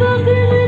पगला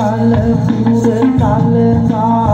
கால கால கால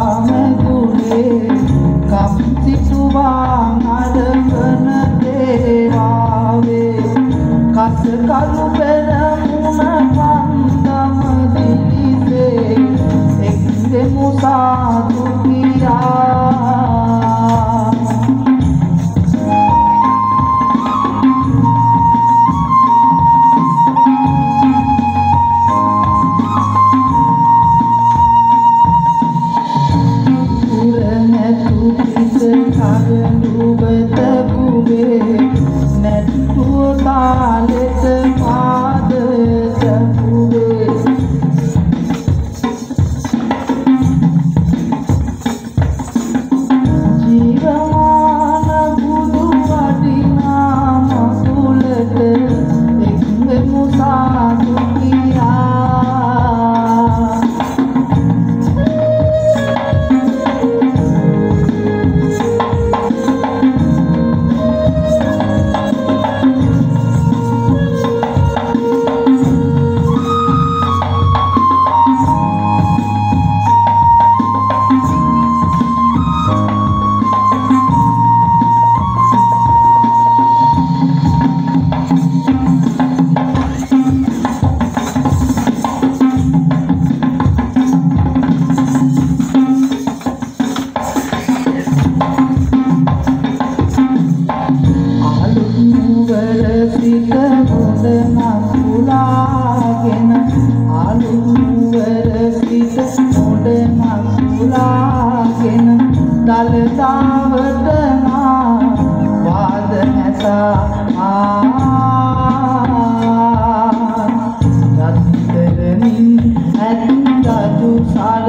වාස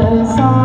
නැතා